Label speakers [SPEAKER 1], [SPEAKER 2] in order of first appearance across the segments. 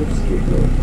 [SPEAKER 1] Good skate, going.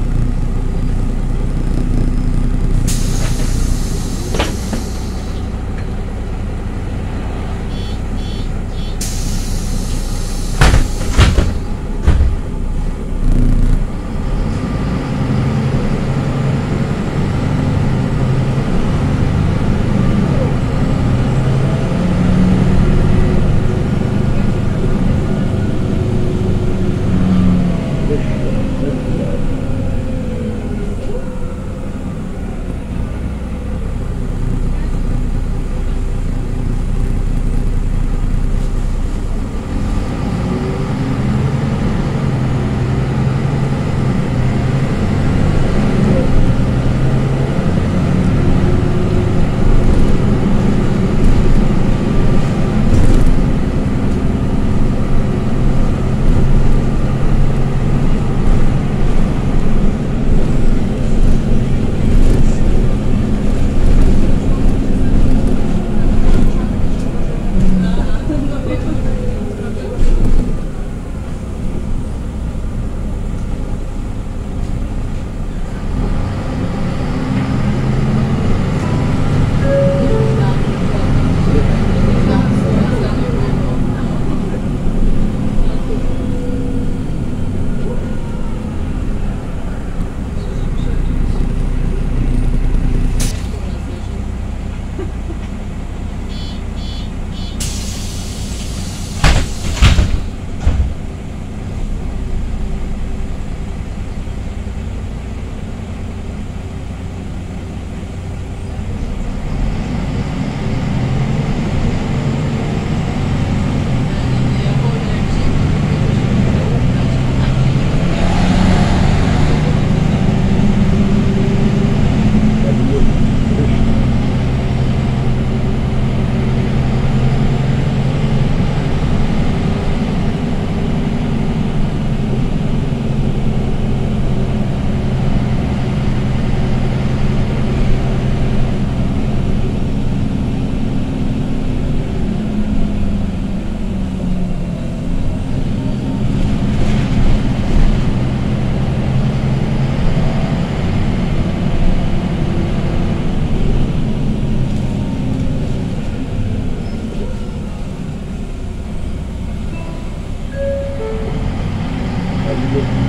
[SPEAKER 1] you did.